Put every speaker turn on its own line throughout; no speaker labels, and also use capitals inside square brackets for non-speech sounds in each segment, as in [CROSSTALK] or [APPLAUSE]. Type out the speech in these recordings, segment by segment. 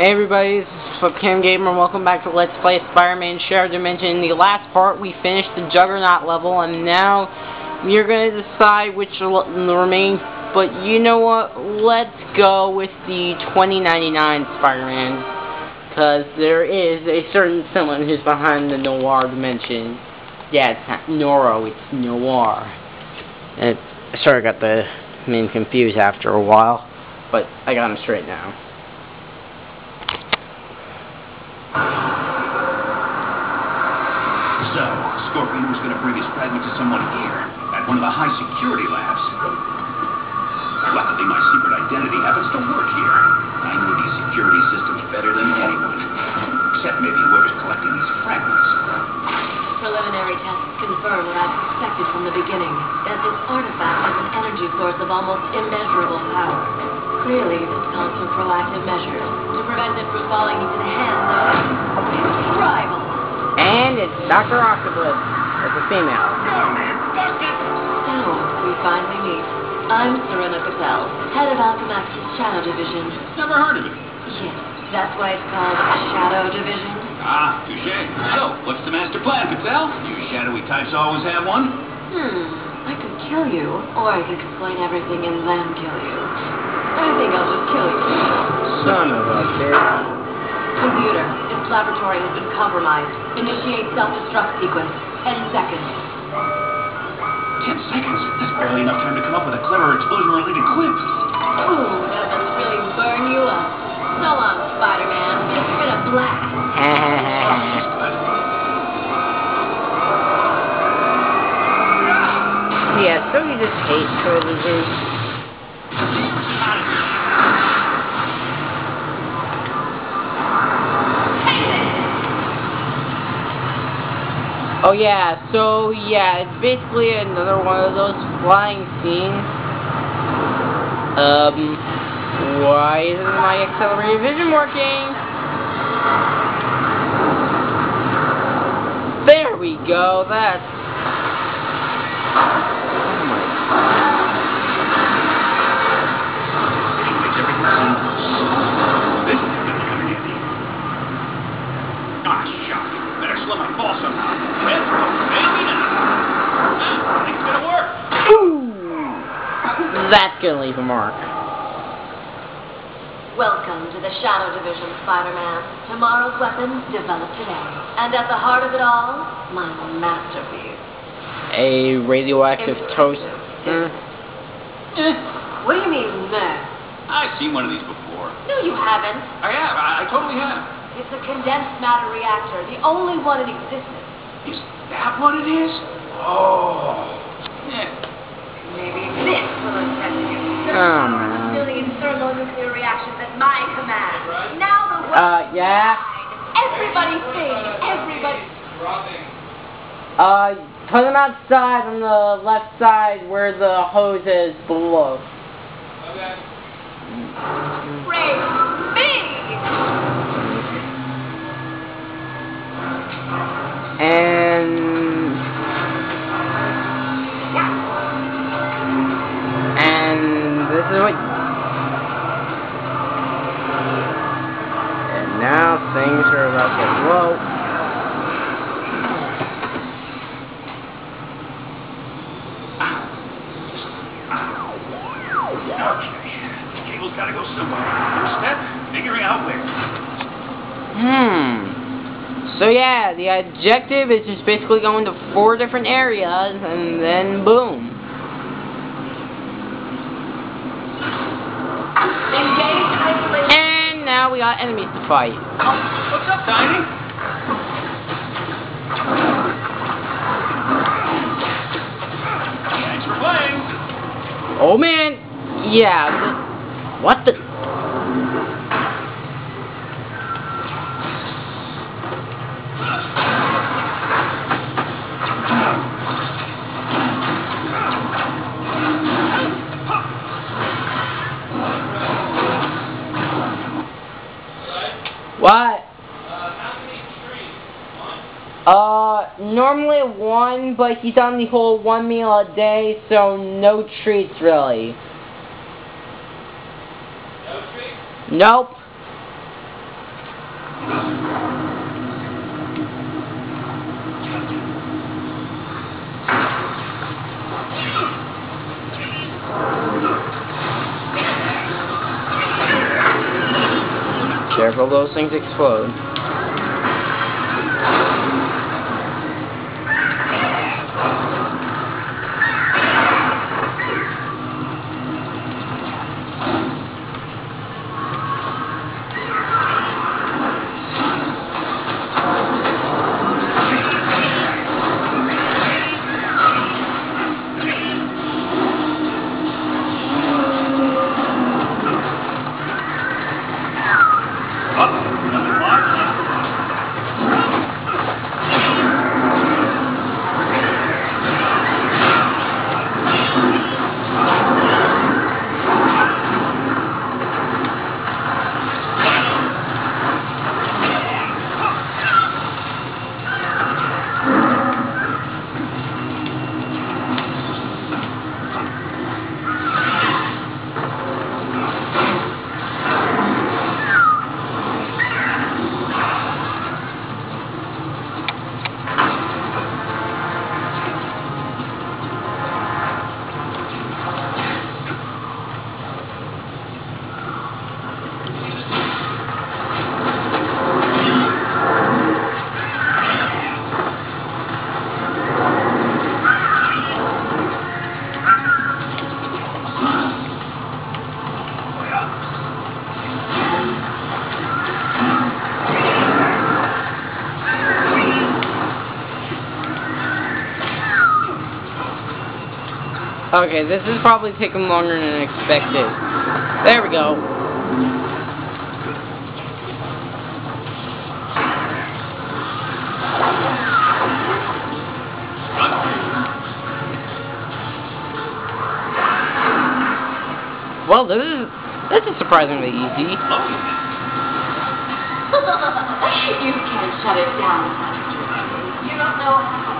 Hey everybody, this is Flipcam Gamer, welcome back to Let's Play Spider-Man Shattered Dimension. In the last part, we finished the Juggernaut level, and now you're going to decide which the remains. But you know what? Let's go with the 2099 Spider-Man. Because there is a certain someone who's behind the Noir Dimension. Yeah, it's not Noro, it's Noir. And sorry I got the name confused after a while, but I got him straight now.
So, Scorpion was going to bring his fragment to someone here, at one of the high security labs. Luckily, my secret identity happens to work here. I know these security systems better than anyone. Except maybe whoever's collecting these fragments.
Preliminary tests confirm what I've suspected from the beginning, that this artifact has an energy source of almost immeasurable power. Clearly, this calls for proactive measures to prevent it from falling into the hands of its rival.
And it's Dr. Octopus. It's a female.
So, we finally meet. I'm Serena Patel, head of Alchemax's Shadow Division.
Never heard of it.
Yes, that's why it's called Shadow Division.
Ah, touche. So, what's the master plan, Patel? You shadowy types always have one?
Hmm, I could kill you, or I could explain everything and then kill you. I think I'll just kill you.
Son of a bitch.
Computer, this laboratory has been compromised. Initiate self-destruct sequence. Ten seconds.
Ten seconds? That's barely enough time to come up with a clever explosion-related quip.
Ooh, that must really burn you up. So long, Spider-Man. It's been a blast. [LAUGHS]
Yeah, so you just hate trilogies. Oh yeah, so yeah, it's basically another one of those flying scenes. Um, why isn't my accelerated vision working? There we go, that's... Oh my
It makes everything seem so... This is gonna come in handy. Ah, shuck. Better slow my fall somehow. Red throat, fail me now. Ah, I think it's gonna work.
Ooh! That's gonna leave a mark.
Welcome to the Shadow Division, Spider-Man. Tomorrow's weapons developed today. And at the heart of it all, my masterpiece.
A radioactive toast.
Exclusive.
Hmm.
Eh,
What do you mean, meh?
I've seen one of these before.
No, you haven't.
I have. I, I totally have.
It's a condensed matter reactor, the only one in existence.
Is that what it is? Oh. Yeah.
Maybe this will impress you.
Oh, man.
Million thermonuclear reactions at my command. Now the world
Uh, yeah.
Everybody sing. Everybody.
Uh, put them outside on the left side where the hose is below.
Praise me.
And... objective is just basically going to four different areas and then boom. And now we got enemies to fight.
Oh, what's up, Tiny? Thanks for playing.
Oh man, yeah. what the? Uh, normally one, but he's on the whole one meal a day, so no treats really. No treats? Nope. Careful those things explode. Okay, this is probably taking longer than expected. There we go. Well, this is this is surprisingly easy. [LAUGHS]
you can't shut it down. You don't know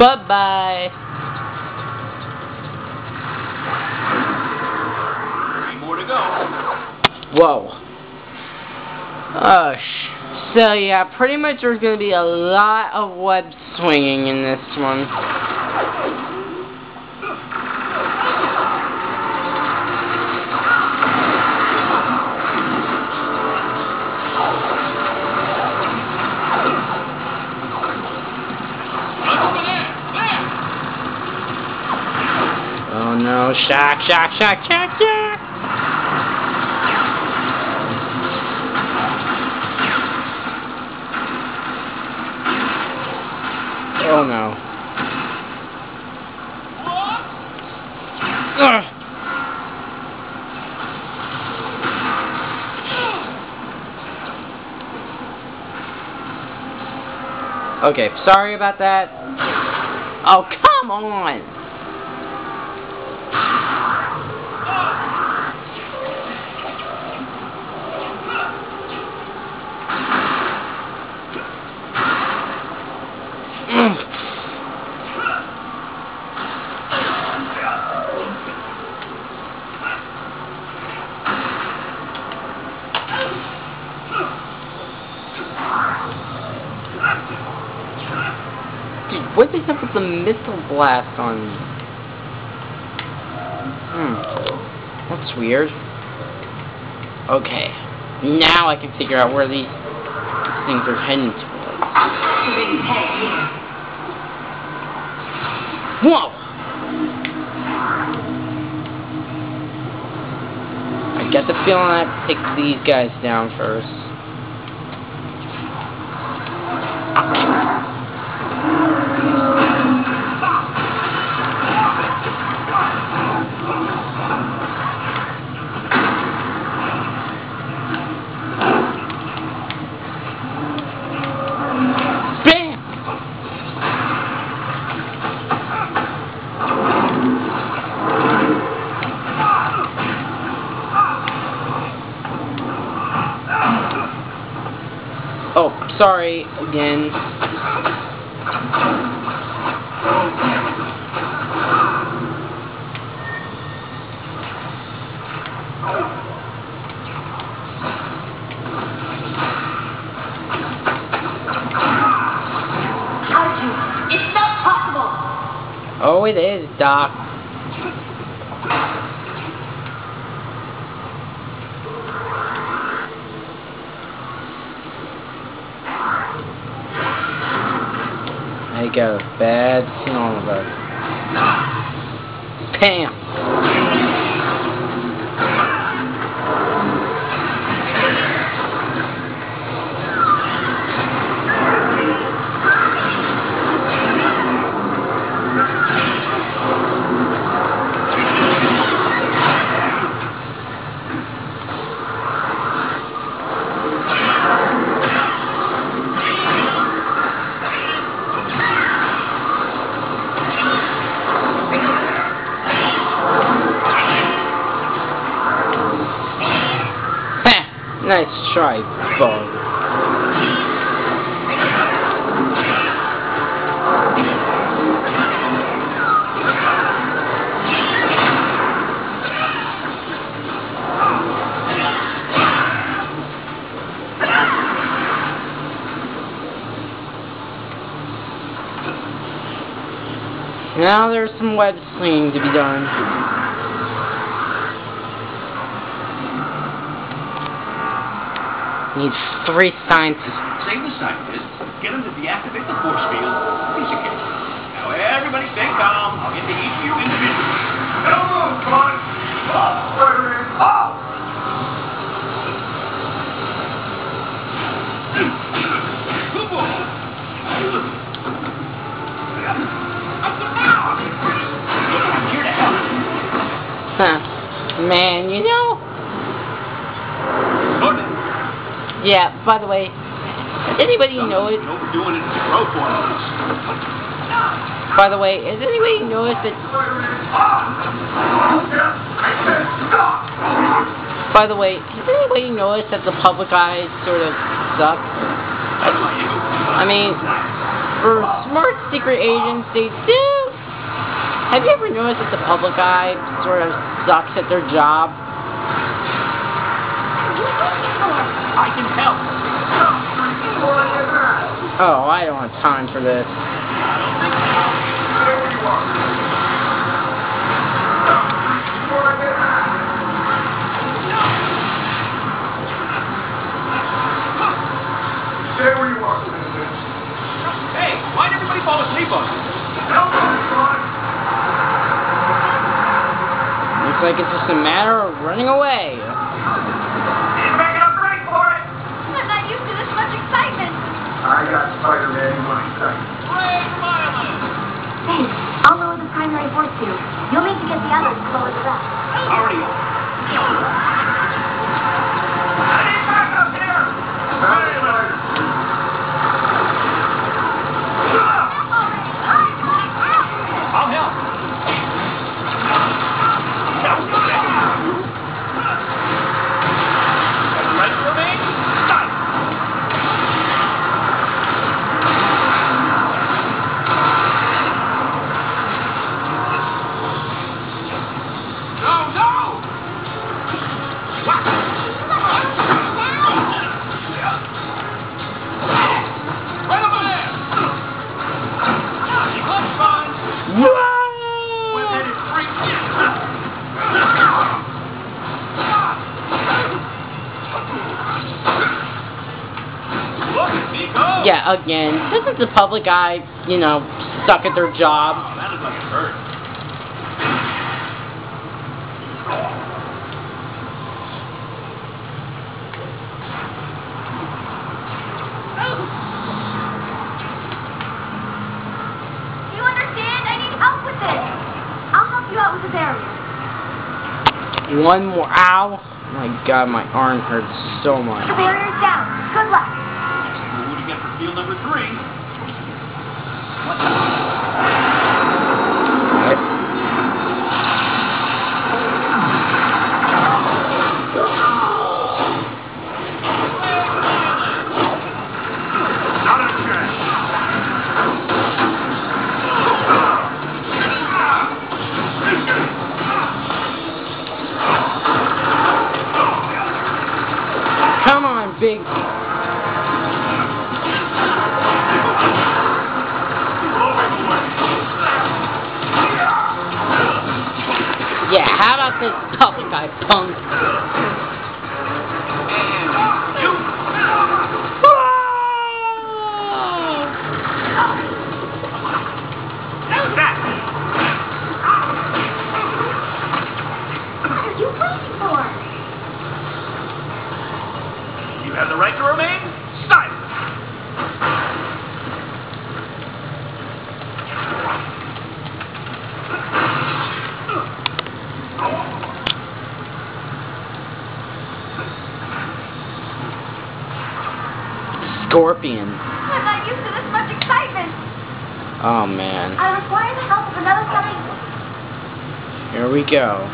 Bye bye.
Three more to go.
Whoa. Oh, so yeah, pretty much there's gonna be a lot of web swinging in this one. No, shock, shock, shock, shock, shock! Oh no. Ugh. Okay, sorry about that. Oh, come on! Mm. Dude, what the heck with the missile blast on me? Hmm. That's weird. Okay. Now I can figure out where these things are heading towards. Whoa! I get the feeling I have to take these guys down first. Oh, sorry again.
How did you? It's not possible!
Oh, it is, Doc. I got a bad feeling about it. Bam! Bug. Now there's some web slinging to be done. Need three scientists.
Save the scientists. Get them to deactivate the force field. Piece of cake. Now everybody stay calm. I'll get to each of you individually. Don't move, Con. Up, Spider-Man. Up! Good boy. Here to help.
Huh. Man, you know.
Gordon.
Yeah, by the way, does anybody know it?
Overdoing it. It's a growth hormones.
By the way, has anybody noticed that? By the way, has anybody noticed that the public eye sort of sucks? I mean, for smart secret agents, they do. Have you ever noticed that the public eye sort of sucks at their job?
I can help.
Oh, I don't have time for this.
Stay where you are. Hey, why'd everybody fall asleep on you?
Looks like it's just a matter of running away.
Yeah, again, this is the
public eye, you know, stuck at their job?
Oh, that like it hurt.
Do you understand? I need help with this. I'll help you out with the barrier.
One more. Ow! My god, my arm hurts so much.
The barrier's down. Good luck.
Field number three?
Stop it, guy, punk.
What are you waiting for?
You have the right to remain silent.
Scorpion.
I'm not used to this much excitement.
Oh man.
I require the help of another study.
Here we go.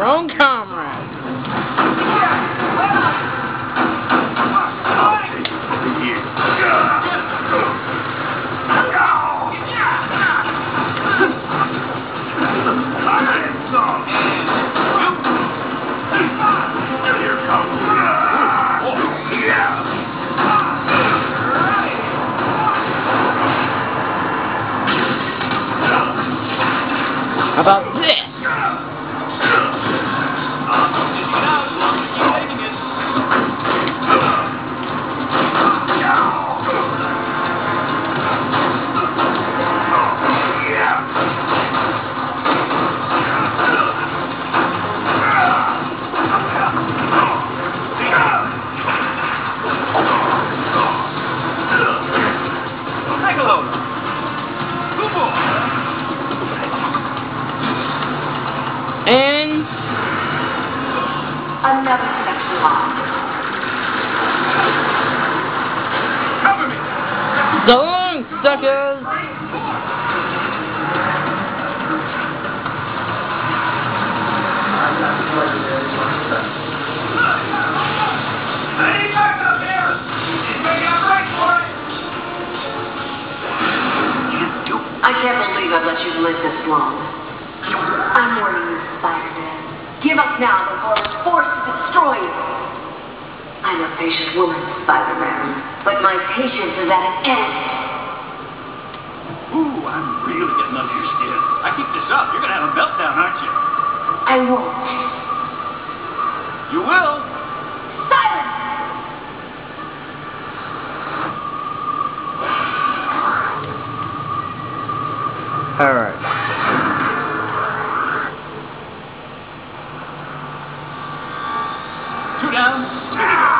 Your own comrade.
Here comes yeah.
How about this?
It?
I can't believe I've let you live this long. I'm warning you, Spider-Man. Give up now before it's forced to destroy you. I'm a patient woman, Spider-Man, but my patience is at an end.
Ooh, I'm really getting under your skin. I keep this up, you're gonna have a meltdown, aren't you?
I won't.
You will.
Silence!
All right.
Two down, steady go.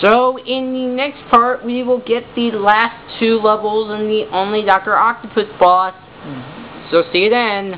So in the next part, we will get the last two levels and the only Doctor Octopus boss. Mm-hmm. So see you then.